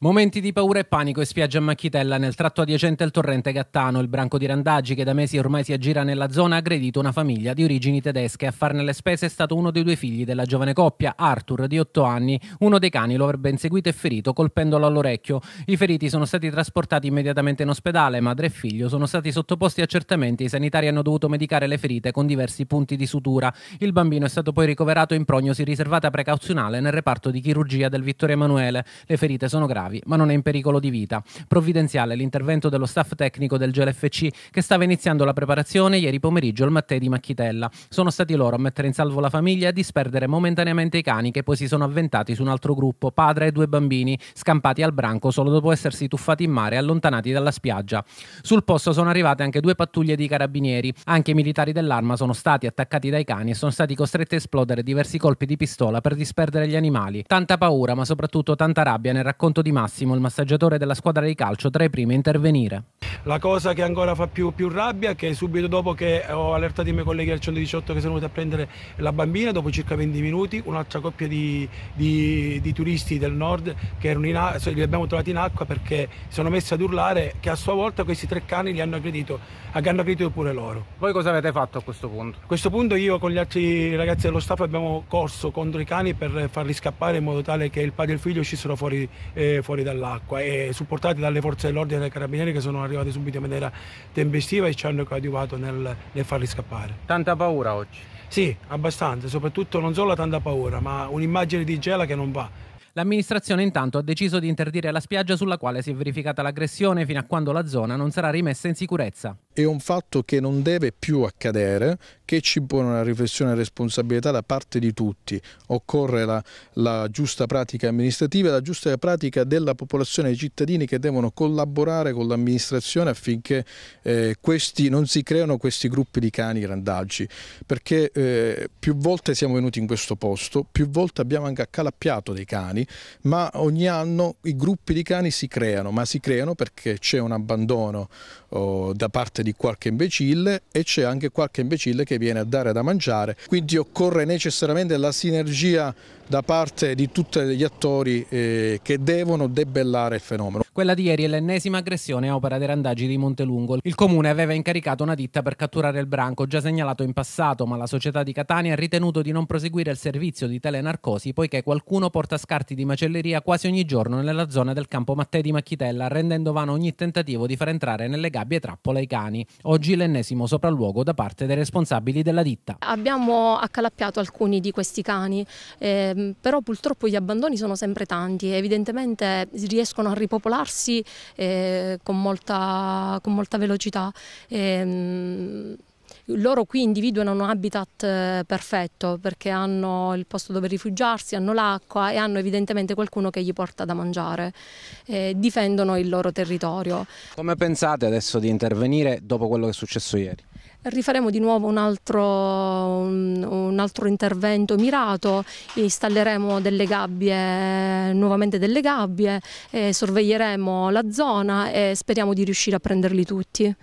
Momenti di paura e panico in spiaggia a Macchitella nel tratto adiacente al torrente Gattano. Il branco di randaggi che da mesi ormai si aggira nella zona ha aggredito una famiglia di origini tedesche. A farne le spese è stato uno dei due figli della giovane coppia, Arthur, di 8 anni. Uno dei cani lo avrebbe inseguito e ferito, colpendolo all'orecchio. I feriti sono stati trasportati immediatamente in ospedale. Madre e figlio sono stati sottoposti a accertamenti. I sanitari hanno dovuto medicare le ferite con diversi punti di sutura. Il bambino è stato poi ricoverato in prognosi riservata precauzionale nel reparto di chirurgia del Vittorio Emanuele. Le ferite sono gravi gravi, ma non è in pericolo di vita. Provvidenziale l'intervento dello staff tecnico del GLFC che stava iniziando la preparazione ieri pomeriggio al Mattei di Macchitella. Sono stati loro a mettere in salvo la famiglia e a disperdere momentaneamente i cani che poi si sono avventati su un altro gruppo, padre e due bambini, scampati al branco solo dopo essersi tuffati in mare e allontanati dalla spiaggia. Sul posto sono arrivate anche due pattuglie di carabinieri. Anche i militari dell'arma sono stati attaccati dai cani e sono stati costretti a esplodere diversi colpi di pistola per disperdere gli animali. Tanta paura, ma soprattutto tanta rabbia nel racconto di Massimo, il massaggiatore della squadra di calcio, tra i primi a intervenire. La cosa che ancora fa più, più rabbia è che subito dopo che ho allertato i miei colleghi del 118 che sono venuti a prendere la bambina, dopo circa 20 minuti, un'altra coppia di, di, di turisti del nord che erano in, li abbiamo trovati in acqua perché si sono messi ad urlare che a sua volta questi tre cani li hanno aggredito, hanno aggredito pure loro. Voi cosa avete fatto a questo punto? A questo punto io con gli altri ragazzi dello staff abbiamo corso contro i cani per farli scappare in modo tale che il padre e il figlio uscissero fuori, eh, fuori dall'acqua l'acqua e supportati dalle forze dell'ordine e dei carabinieri che sono arrivati subito in maniera tempestiva e ci hanno coadiuvato nel, nel farli scappare. Tanta paura oggi? Sì, abbastanza, soprattutto non solo tanta paura, ma un'immagine di gela che non va. L'amministrazione intanto ha deciso di interdire la spiaggia sulla quale si è verificata l'aggressione fino a quando la zona non sarà rimessa in sicurezza. È un fatto che non deve più accadere, che ci pone una riflessione e responsabilità da parte di tutti. Occorre la, la giusta pratica amministrativa la giusta pratica della popolazione dei cittadini che devono collaborare con l'amministrazione affinché eh, questi, non si creano questi gruppi di cani randaggi. Perché eh, più volte siamo venuti in questo posto, più volte abbiamo anche accalappiato dei cani, ma ogni anno i gruppi di cani si creano, ma si creano perché c'è un abbandono oh, da parte di qualche imbecille e c'è anche qualche imbecille che viene a dare da mangiare, quindi occorre necessariamente la sinergia da parte di tutti gli attori eh, che devono debellare il fenomeno. Quella di ieri è l'ennesima aggressione a opera dei randaggi di Montelungo. Il comune aveva incaricato una ditta per catturare il branco, già segnalato in passato, ma la società di Catania ha ritenuto di non proseguire il servizio di telenarcosi poiché qualcuno porta scarti di macelleria quasi ogni giorno nella zona del campo Mattei di Macchitella, rendendo vano ogni tentativo di far entrare nelle gabbie trappole i cani. Oggi l'ennesimo sopralluogo da parte dei responsabili della ditta. Abbiamo accalappiato alcuni di questi cani. Eh, però purtroppo gli abbandoni sono sempre tanti, evidentemente riescono a ripopolarsi eh, con, molta, con, molta, velocità. Eh, loro qui individuano un habitat eh, perfetto perché hanno il posto dove rifugiarsi, hanno l'acqua e hanno evidentemente qualcuno che gli porta da mangiare, eh, difendono il loro territorio. Come pensate adesso di intervenire dopo quello che è successo ieri? rifaremo di nuovo un altro, un, un altro, intervento mirato, installeremo delle gabbie, nuovamente delle gabbie, sorveglieremo la zona e speriamo di riuscire a prenderli tutti.